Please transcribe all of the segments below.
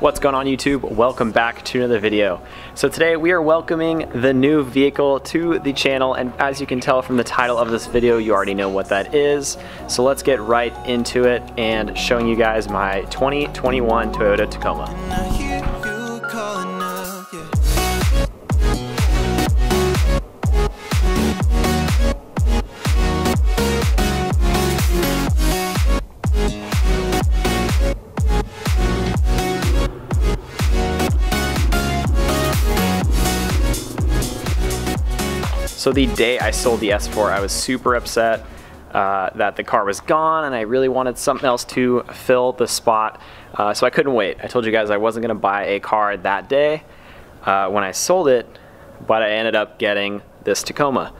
What's going on YouTube? Welcome back to another video. So today we are welcoming the new vehicle to the channel and as you can tell from the title of this video you already know what that is. So let's get right into it and showing you guys my 2021 Toyota Tacoma. So the day I sold the S4, I was super upset uh, that the car was gone and I really wanted something else to fill the spot. Uh, so I couldn't wait. I told you guys I wasn't gonna buy a car that day uh, when I sold it, but I ended up getting this Tacoma.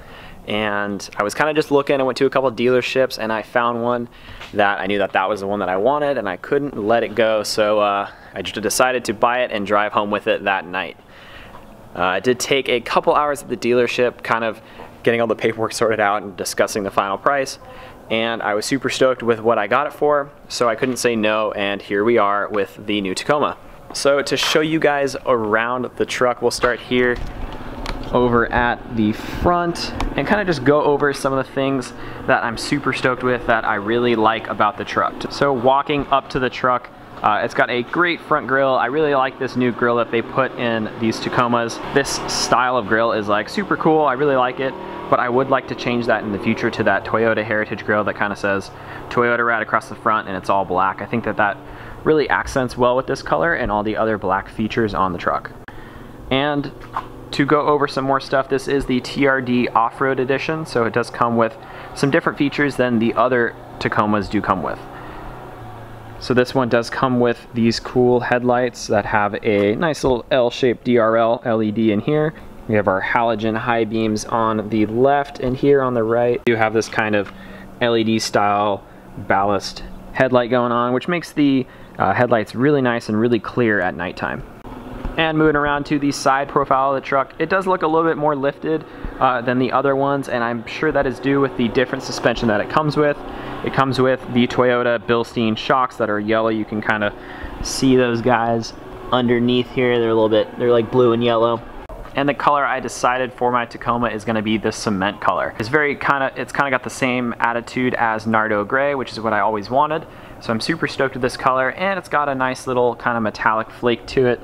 And I was kind of just looking, I went to a couple dealerships and I found one that I knew that that was the one that I wanted and I couldn't let it go. So uh, I just decided to buy it and drive home with it that night. Uh, it did take a couple hours at the dealership, kind of getting all the paperwork sorted out and discussing the final price. And I was super stoked with what I got it for, so I couldn't say no, and here we are with the new Tacoma. So to show you guys around the truck, we'll start here over at the front and kind of just go over some of the things that I'm super stoked with that I really like about the truck. So walking up to the truck, uh, it's got a great front grille. I really like this new grille that they put in these Tacomas. This style of grille is like super cool. I really like it, but I would like to change that in the future to that Toyota Heritage grille that kind of says Toyota right across the front and it's all black. I think that that really accents well with this color and all the other black features on the truck. And to go over some more stuff, this is the TRD Off-Road Edition, so it does come with some different features than the other Tacomas do come with. So this one does come with these cool headlights that have a nice little L-shaped DRL LED in here. We have our halogen high beams on the left and here on the right. You have this kind of LED style ballast headlight going on, which makes the uh, headlights really nice and really clear at nighttime. And moving around to the side profile of the truck, it does look a little bit more lifted uh, than the other ones, and I'm sure that is due with the different suspension that it comes with. It comes with the Toyota Bilstein shocks that are yellow. You can kind of see those guys underneath here. They're a little bit, they're like blue and yellow. And the color I decided for my Tacoma is gonna be the cement color. It's very kind of, it's kind of got the same attitude as Nardo Gray, which is what I always wanted. So I'm super stoked with this color and it's got a nice little kind of metallic flake to it.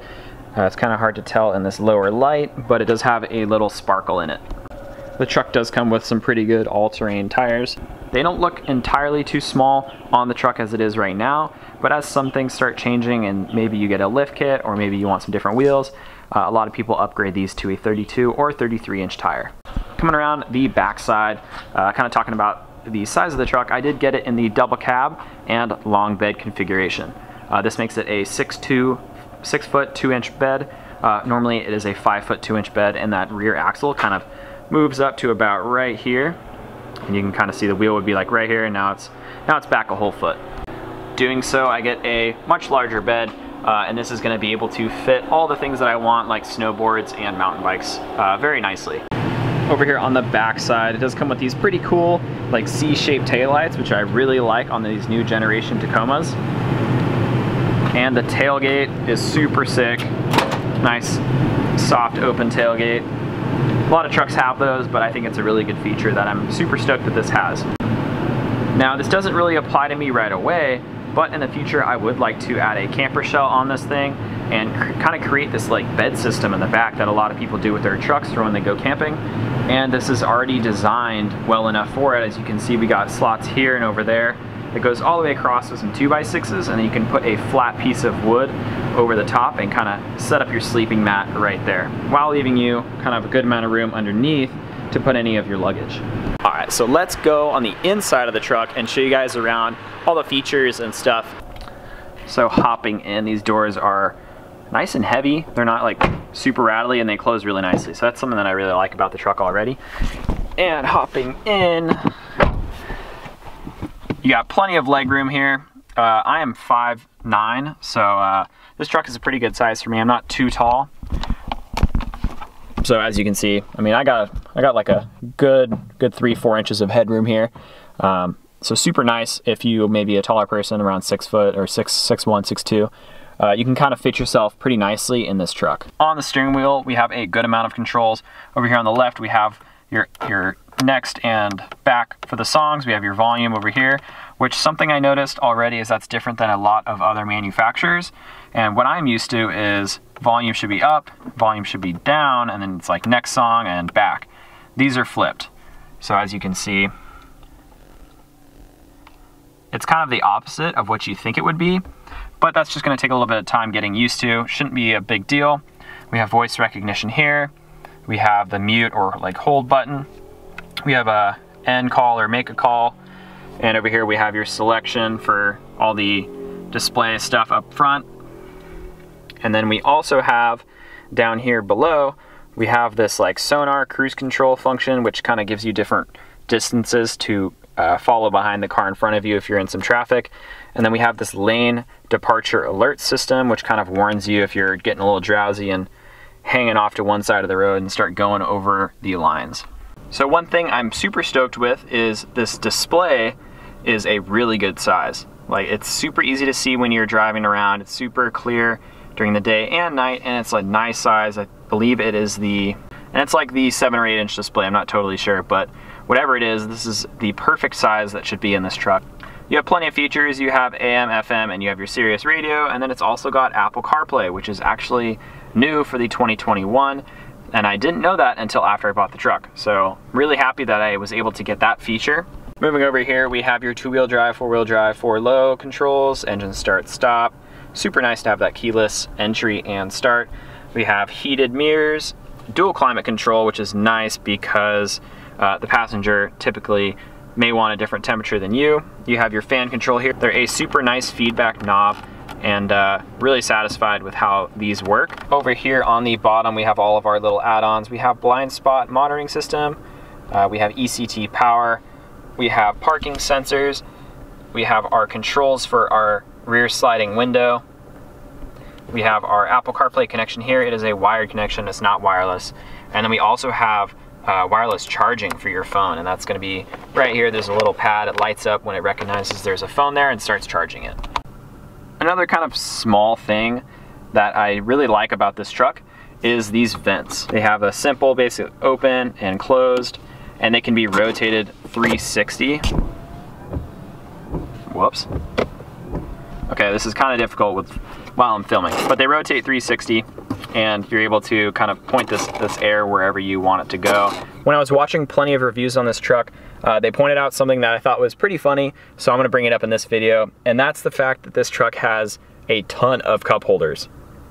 Uh, it's kind of hard to tell in this lower light, but it does have a little sparkle in it. The truck does come with some pretty good all-terrain tires. They don't look entirely too small on the truck as it is right now, but as some things start changing and maybe you get a lift kit or maybe you want some different wheels, uh, a lot of people upgrade these to a 32 or 33 inch tire. Coming around the backside, uh, kind of talking about the size of the truck, I did get it in the double cab and long bed configuration. Uh, this makes it a 6'2", 6 foot 2 inch bed. Uh, normally it is a 5 foot 2 inch bed and that rear axle kind of moves up to about right here and you can kind of see the wheel would be like right here and now it's now it's back a whole foot. Doing so I get a much larger bed uh, and this is going to be able to fit all the things that I want like snowboards and mountain bikes uh, very nicely. Over here on the back side it does come with these pretty cool like C-shaped taillights which I really like on these new generation Tacomas. And the tailgate is super sick. Nice soft open tailgate. A lot of trucks have those, but I think it's a really good feature that I'm super stoked that this has. Now, this doesn't really apply to me right away, but in the future I would like to add a camper shell on this thing and kind of create this like bed system in the back that a lot of people do with their trucks for when they go camping. And this is already designed well enough for it. As you can see, we got slots here and over there that goes all the way across with some 2x6s and then you can put a flat piece of wood over the top and kind of set up your sleeping mat right there while leaving you kind of a good amount of room underneath to put any of your luggage. All right, so let's go on the inside of the truck and show you guys around all the features and stuff. So hopping in, these doors are nice and heavy. They're not like super rattly and they close really nicely. So that's something that I really like about the truck already. And hopping in, you got plenty of leg room here. Uh, I am 5'9", so uh, this truck is a pretty good size for me. I'm not too tall. So as you can see, I mean, I got I got like a good good three four inches of headroom here. Um, so super nice if you maybe a taller person around six foot or six six one six two. Uh, you can kind of fit yourself pretty nicely in this truck. On the steering wheel, we have a good amount of controls. Over here on the left, we have your, your next and back for the songs. We have your volume over here, which something I noticed already is that's different than a lot of other manufacturers. And what I'm used to is volume should be up, volume should be down, and then it's like next song and back. These are flipped. So as you can see, it's kind of the opposite of what you think it would be, but that's just gonna take a little bit of time getting used to. Shouldn't be a big deal. We have voice recognition here. We have the mute or like hold button. We have a end call or make a call. And over here we have your selection for all the display stuff up front. And then we also have down here below, we have this like sonar cruise control function, which kind of gives you different distances to uh, follow behind the car in front of you if you're in some traffic. And then we have this lane departure alert system, which kind of warns you if you're getting a little drowsy and hanging off to one side of the road and start going over the lines. So one thing I'm super stoked with is this display is a really good size. Like it's super easy to see when you're driving around. It's super clear during the day and night and it's a nice size. I believe it is the, and it's like the seven or eight inch display. I'm not totally sure, but whatever it is, this is the perfect size that should be in this truck. You have plenty of features. You have AM, FM, and you have your Sirius radio, and then it's also got Apple CarPlay, which is actually new for the 2021 and I didn't know that until after I bought the truck. So really happy that I was able to get that feature. Moving over here, we have your two-wheel drive, four-wheel drive, four low controls, engine start, stop. Super nice to have that keyless entry and start. We have heated mirrors, dual climate control, which is nice because uh, the passenger typically may want a different temperature than you. You have your fan control here. They're a super nice feedback knob and uh, really satisfied with how these work. Over here on the bottom, we have all of our little add-ons. We have blind spot monitoring system, uh, we have ECT power, we have parking sensors, we have our controls for our rear sliding window, we have our Apple CarPlay connection here. It is a wired connection, it's not wireless. And then we also have uh, wireless charging for your phone, and that's gonna be right here. There's a little pad, it lights up when it recognizes there's a phone there and starts charging it. Another kind of small thing that I really like about this truck is these vents. They have a simple basic open and closed and they can be rotated 360. Whoops. Okay, this is kind of difficult with while I'm filming, but they rotate 360 and you're able to kind of point this, this air wherever you want it to go. When I was watching plenty of reviews on this truck, uh, they pointed out something that I thought was pretty funny, so I'm gonna bring it up in this video, and that's the fact that this truck has a ton of cup holders,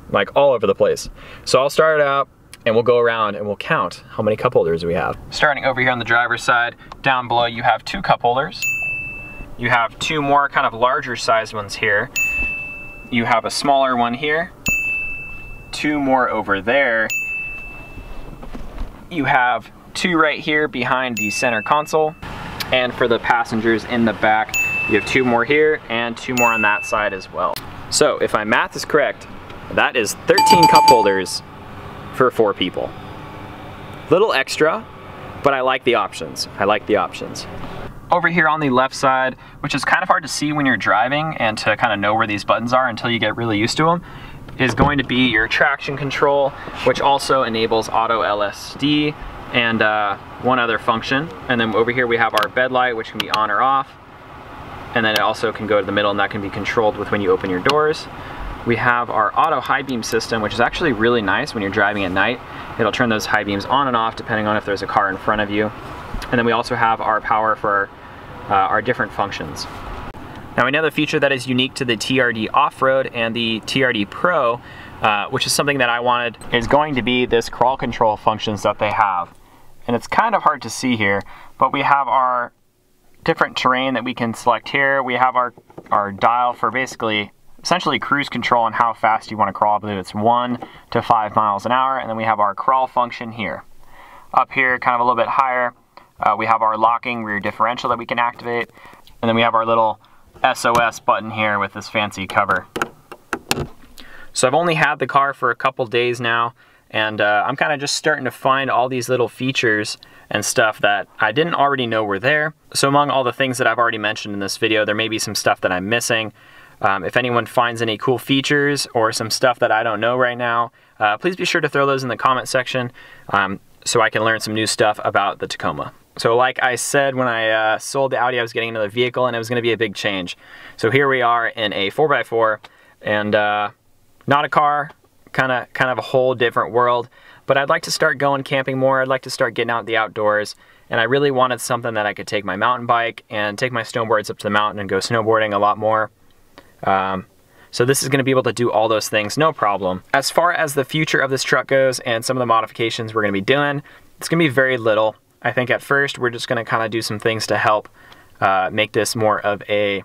like all over the place. So I'll start it out, and we'll go around and we'll count how many cup holders we have. Starting over here on the driver's side, down below you have two cup holders. You have two more kind of larger sized ones here. You have a smaller one here, two more over there. You have two right here behind the center console. And for the passengers in the back, you have two more here and two more on that side as well. So if my math is correct, that is 13 cup holders for four people. Little extra, but I like the options. I like the options. Over here on the left side, which is kind of hard to see when you're driving and to kind of know where these buttons are until you get really used to them, is going to be your traction control, which also enables auto LSD and uh, one other function. And then over here we have our bed light, which can be on or off. And then it also can go to the middle and that can be controlled with when you open your doors. We have our auto high beam system, which is actually really nice when you're driving at night. It'll turn those high beams on and off depending on if there's a car in front of you. And then we also have our power for uh, our different functions. Now another feature that is unique to the TRD Off-Road and the TRD Pro, uh, which is something that I wanted, is going to be this crawl control functions that they have. And it's kind of hard to see here, but we have our different terrain that we can select here. We have our, our dial for basically essentially cruise control and how fast you want to crawl. I believe it's one to five miles an hour. And then we have our crawl function here. Up here, kind of a little bit higher, uh, we have our locking rear differential that we can activate. And then we have our little SOS button here with this fancy cover. So I've only had the car for a couple days now and uh, I'm kind of just starting to find all these little features and stuff that I didn't already know were there. So among all the things that I've already mentioned in this video, there may be some stuff that I'm missing. Um, if anyone finds any cool features or some stuff that I don't know right now, uh, please be sure to throw those in the comment section um, so I can learn some new stuff about the Tacoma. So like I said when I uh, sold the Audi, I was getting another vehicle and it was going to be a big change. So here we are in a 4x4 and uh, not a car, kind of kind of a whole different world. But I'd like to start going camping more. I'd like to start getting out the outdoors. And I really wanted something that I could take my mountain bike and take my snowboards up to the mountain and go snowboarding a lot more. Um, so this is going to be able to do all those things, no problem. As far as the future of this truck goes and some of the modifications we're going to be doing, it's going to be very little. I think at first we're just going to kind of do some things to help uh, make this more of a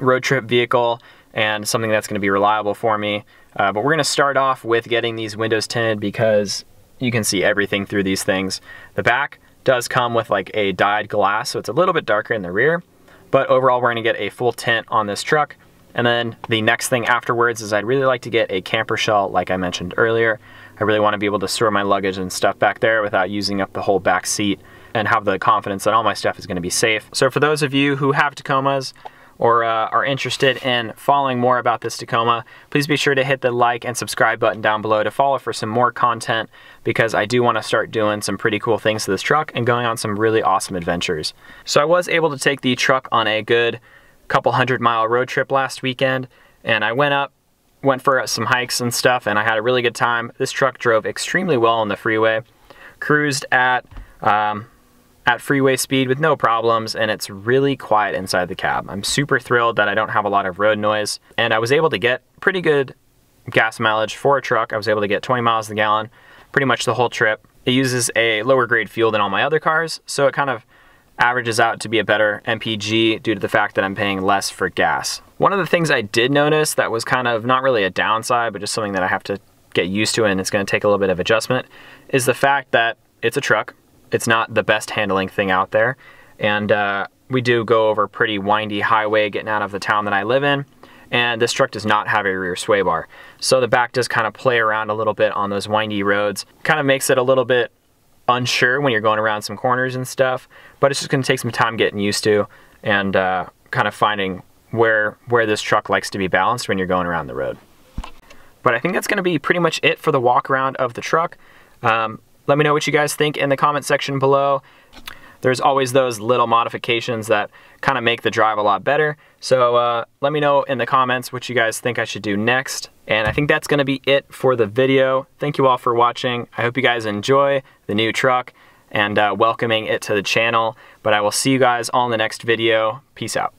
road trip vehicle and something that's going to be reliable for me. Uh, but we're going to start off with getting these windows tinted because you can see everything through these things. The back does come with like a dyed glass, so it's a little bit darker in the rear. But overall, we're going to get a full tint on this truck. And then the next thing afterwards is I'd really like to get a camper shell like I mentioned earlier. I really want to be able to store my luggage and stuff back there without using up the whole back seat and have the confidence that all my stuff is going to be safe. So for those of you who have Tacomas or uh, are interested in following more about this Tacoma, please be sure to hit the like and subscribe button down below to follow for some more content because I do want to start doing some pretty cool things to this truck and going on some really awesome adventures. So I was able to take the truck on a good couple hundred mile road trip last weekend and I went up, went for some hikes and stuff and I had a really good time. This truck drove extremely well on the freeway, cruised at um, at freeway speed with no problems and it's really quiet inside the cab. I'm super thrilled that I don't have a lot of road noise and I was able to get pretty good gas mileage for a truck. I was able to get 20 miles a gallon pretty much the whole trip. It uses a lower grade fuel than all my other cars so it kind of averages out to be a better MPG due to the fact that I'm paying less for gas. One of the things I did notice that was kind of not really a downside, but just something that I have to get used to and it's gonna take a little bit of adjustment, is the fact that it's a truck. It's not the best handling thing out there. And uh, we do go over pretty windy highway getting out of the town that I live in. And this truck does not have a rear sway bar. So the back does kind of play around a little bit on those windy roads. Kind of makes it a little bit unsure when you're going around some corners and stuff, but it's just gonna take some time getting used to and uh, kind of finding where, where this truck likes to be balanced when you're going around the road. But I think that's gonna be pretty much it for the walk around of the truck. Um, let me know what you guys think in the comment section below. There's always those little modifications that kind of make the drive a lot better. So uh, let me know in the comments what you guys think I should do next. And I think that's gonna be it for the video. Thank you all for watching. I hope you guys enjoy the new truck and uh, welcoming it to the channel. But I will see you guys on the next video. Peace out.